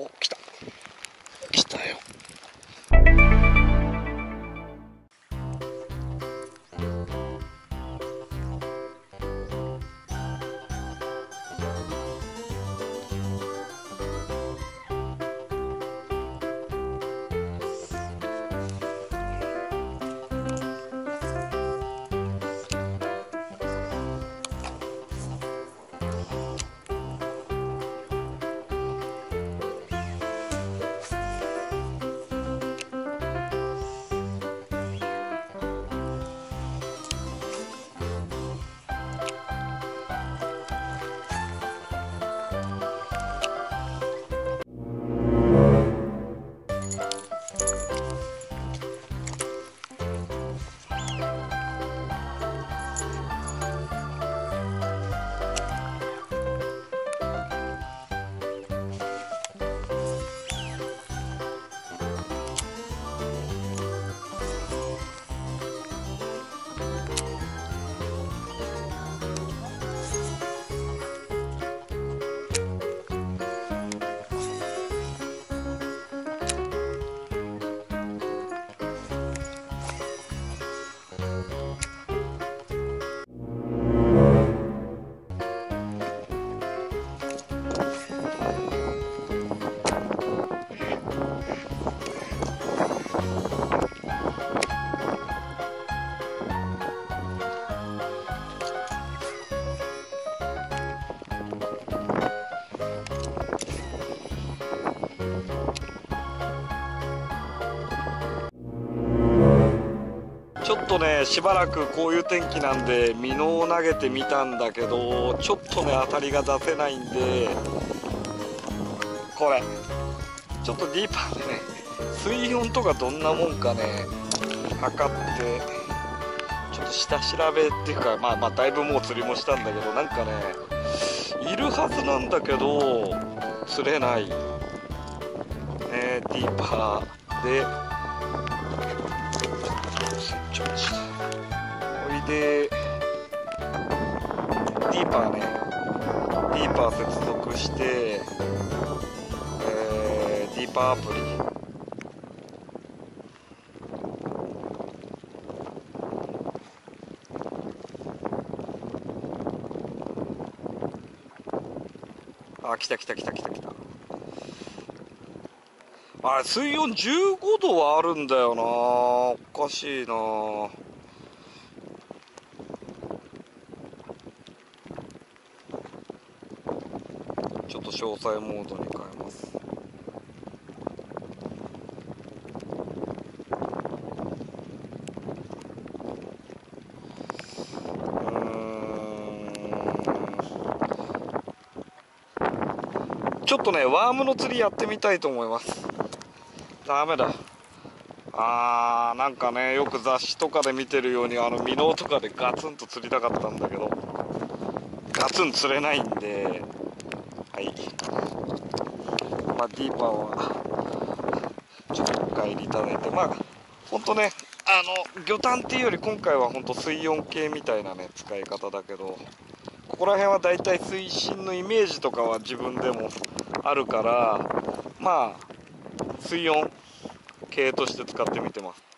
お来た。ちょっとねしばらくこういう天気なんでミノを投げてみたんだけどちょっとね当たりが出せないんでこれ。ちょっとディーパーでね水温とかどんなもんかね測ってちょっと下調べっていうかまあまあだいぶもう釣りもしたんだけどなんかねいるはずなんだけど釣れない。ねディーパーでちょっとしたおいでディーパーね。ディーパー接続して、えー、ディーパーアプリ。あ来た来た来た来た来た。あれ水温15度はあるんだよな。おかしいな。ちょっと詳細モードに変えます。ちょっとねワームの釣りやってみたいと思います。ダメだ。あーなんかねよく雑誌とかで見てるようにあのミノとかでガツンと釣りたかったんだけどガツン釣れないんではい。まあディーパーはちょっとお帰りいただいてまあほんとねあの魚探っていうより今回はほんと水温計みたいなね使い方だけどここら辺はだいたい水深のイメージとかは自分でもあるからまあ水温計として使ってみてます。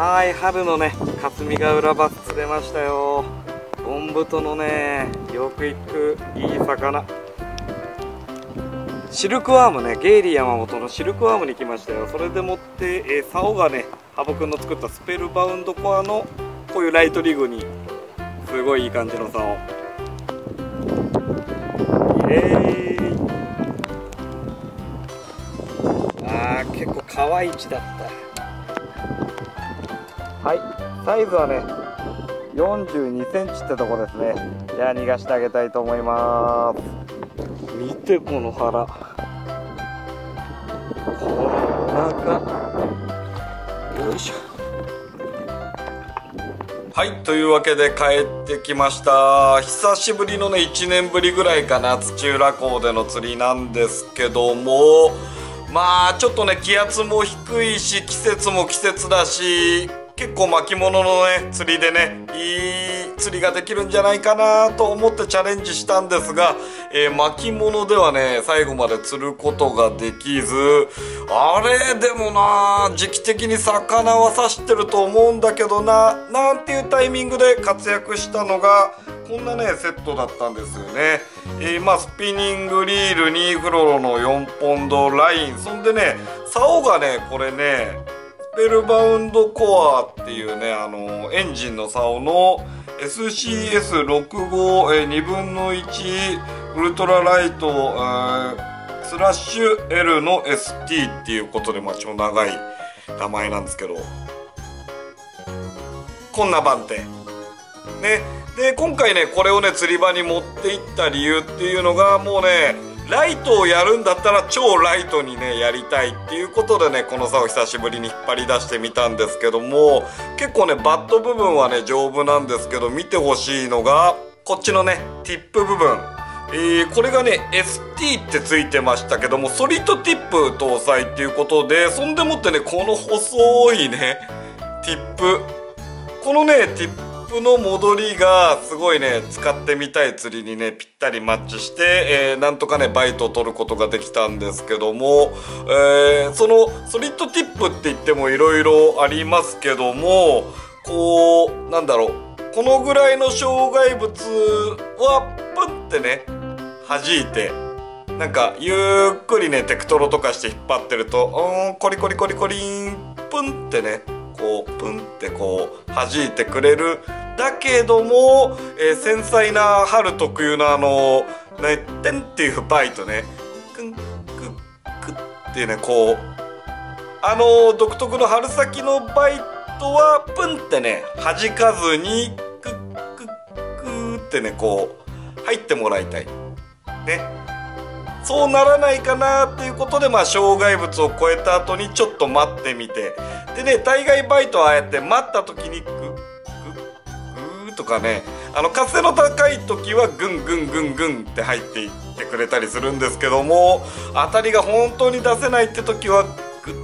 はい春のね霞ヶ浦バス釣れましたよ。ゴンブトのねよく行くいい魚。シルクワームねゲイリー山本のシルクワームに来ましたよ。それでもって、えー、竿がね羽生くんの作ったスペルバウンドコアのこういうライトリグにすごいいい感じの竿イエーイ。あー結構可愛い位置だった。はい。サイズはね42センチってとこですね。じゃあ逃がしてあげたいと思います。見てこの腹。この中よいしょ。はい。というわけで帰ってきました。久しぶりのね1年ぶりぐらいかな。土浦港での釣りなんですけども。まあちょっとね気圧も低いし季節も季節だし結構巻物のね釣りでねいい釣りができるんじゃないかなと思ってチャレンジしたんですが、えー、巻物ではね最後まで釣ることができずあれでもな時期的に魚は刺してると思うんだけどななんていうタイミングで活躍したのがこんなねセットだったんですよね、えー、まあスピニングリールにフロロの4ポンドラインそんでね竿がねこれねペルバウンドコアっていうねあのエンジンの竿の SCS65、え2分の1ウルトラライト、えスラッシュ L の ST っていうことで、まあ、超長い名前なんですけど。こんな番手。ね。で今回ねこれをね釣り場に持っていった理由っていうのがもうねライトをやるんだったら超ライトにねやりたいっていうことでねこの竿を久しぶりに引っ張り出してみたんですけども結構ねバット部分はね丈夫なんですけど見てほしいのがこっちのねティップ部分。えー、これがね ST ってついてましたけどもソリッドティップ搭載っていうことでそんでもってねこの細いねティップ。このねティッププの戻りがすごいね使ってみたい釣りにねぴったりマッチして、えー、なんとかねバイトを取ることができたんですけども、えー、そのソリッドティップって言ってもいろいろありますけどもこうなんだろうこのぐらいの障害物はプンってね弾いてなんかゆっくりねテクトロとかして引っ張ってるとうんコリコリコリコリンプンってねこうプンってこう弾いてくれる。だけども、えー、繊細な春特有のあの「ねってん」っていうバイトね。クンクックっていうねこうあの独特の春先のバイトはプンってね弾かずにクックックってねこう入ってもらいたい。ね。そうならないかなっていうことで、まあ、障害物を越えた後にちょっと待ってみてでね大概バイトはああやって待った時にグッグッグーとかねあの風の高い時はグングングングンって入っていってくれたりするんですけども当たりが本当に出せないって時はグッ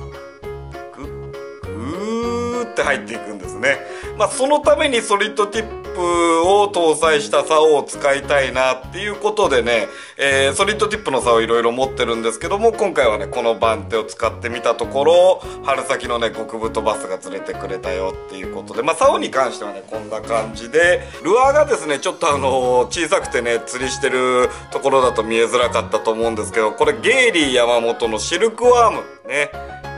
グッグーって入っていくんですね。まあ、そのためにソリッドティッププを搭載した竿を使いたいなっていうことでね、えー、ソリッドティップの竿をいろいろ持ってるんですけども今回はねこの番手を使ってみたところ春先のね極太バスが釣れてくれたよっていうことでまあ竿に関してはねこんな感じでルアーがですねちょっとあの小さくてね釣りしてるところだと見えづらかったと思うんですけどこれゲイリー山本のシルクワームね。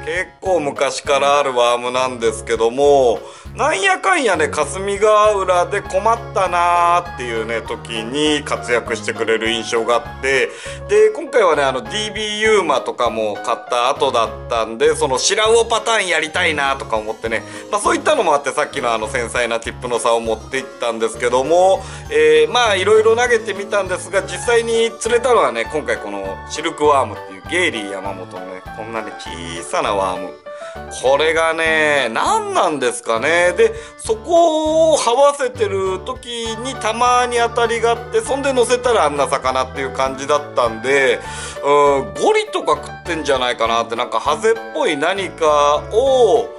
結構昔からあるワームなんですけどもなんやかんやね霞ヶ浦で困ったなーっていうね時に活躍してくれる印象があってで今回はねあの DB ユーマとかも買った後だったんでその白魚パターンやりたいなとか思ってね、まあ、そういったのもあってさっきのあの繊細なティップの差を持っていったんですけども、えー、まあいろいろ投げてみたんですが実際に釣れたのはね今回このシルクワームっていうゲイリー山本のねこんなね小さなワーム。これがね何なんですかね。でそこを這わせてる時にたまに当たりがあってそんで乗せたらあんな魚っていう感じだったんでうんゴリとか食ってんじゃないかなってなんかハゼっぽい何かを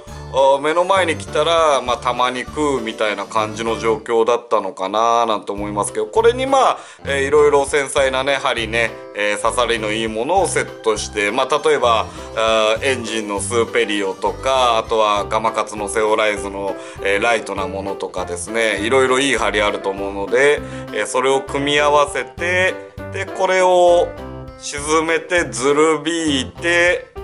目の前に来たら、まあ、たまに食うみたいな感じの状況だったのかななんて思いますけどこれにまあ、えー、いろいろ繊細なね針ね、えー、刺さりのいいものをセットしてまあ例えばあエンジンのスーペリオとかあとはガマカツのセオライズの、えー、ライトなものとかですねいろいろいい針あると思うので、えー、それを組み合わせてでこれを沈めてずるびいて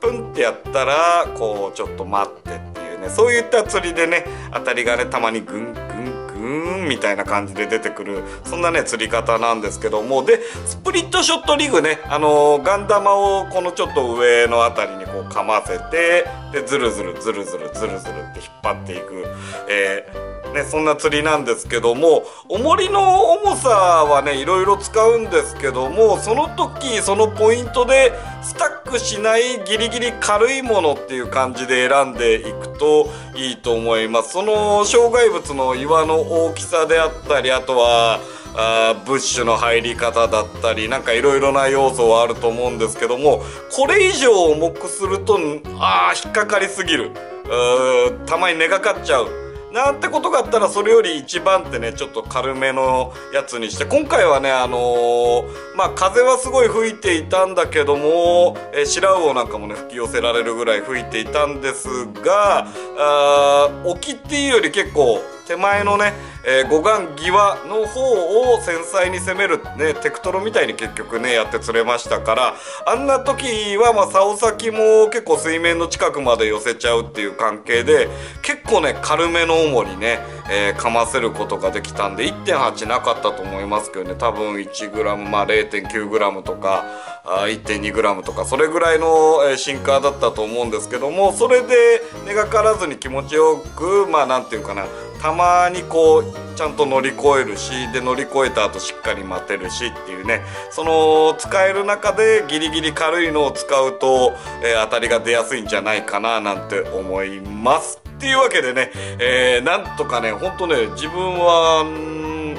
プンってやったらこうちょっと待ってっていうねそういった釣りでね当たりがねたまにグングングンみたいな感じで出てくるそんなね釣り方なんですけども。でスプリットショットリグねあのガン玉をこのちょっと上の辺りにこうかませてでズルズルズルズルズルズルって引っ張っていく、えーね、そんな釣りなんですけども重りの重さはねいろいろ使うんですけどもその時そのポイントでスタックしないギリギリ軽いものっていう感じで選んでいくといいと思います。その障害物の岩の大きさであったりあとはあブッシュの入り方だったりなんかいろいろな要素はあると思うんですけどもこれ以上重くするとあー引っかかりすぎる。うーたまに根がかっちゃう。なんてことがあったらそれより一番ってねちょっと軽めのやつにして今回はねあのー、まあ風はすごい吹いていたんだけども、えー、白魚なんかもね吹き寄せられるぐらい吹いていたんですがあ沖っていうより結構手前のね、えー、護岸際の方を繊細に攻めるねテクトロみたいに結局ねやって釣れましたからあんな時はまあ竿先も結構水面の近くまで寄せちゃうっていう関係で結構ね軽めの重りね、えー、かませることができたんで1.8なかったと思いますけどね多分 1g まあ 0.9g とか 1.2g とかそれぐらいの、えー、シンカーだったと思うんですけどもそれで根がからずに気持ちよくまあ何て言うかなたまにこうちゃんと乗り越えるしで乗り越えた後しっかり待てるしっていうねその使える中でギリギリ軽いのを使うと、えー、当たりが出やすいんじゃないかななんて思います。っていうわけでね、えー、なんとかねほんとね自分は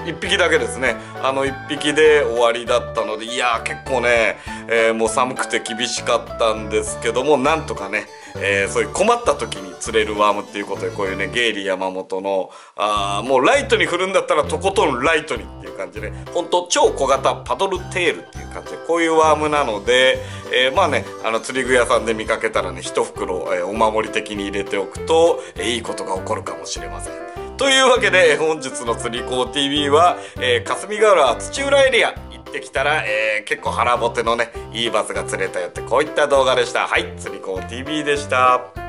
1匹だけですねあの1匹で終わりだったのでいや結構ね、えー、もう寒くて厳しかったんですけどもなんとかねえー、そういう困った時に釣れるワームっていうことでこういうねゲイリー山本のあもうライトに振るんだったらとことんライトにっていう感じでほんと超小型パドルテールっていう感じでこういうワームなので、えー、まあねあの釣り具屋さんで見かけたらね1袋、えー、お守り的に入れておくと、えー、いいことが起こるかもしれません。というわけで本日の釣り子 TV は、えー、霞ヶ浦土浦エリアってきたら、えー、結構腹ぼてのねいいバスが釣れたよってこういった動画でした。はい釣り子 TV でした。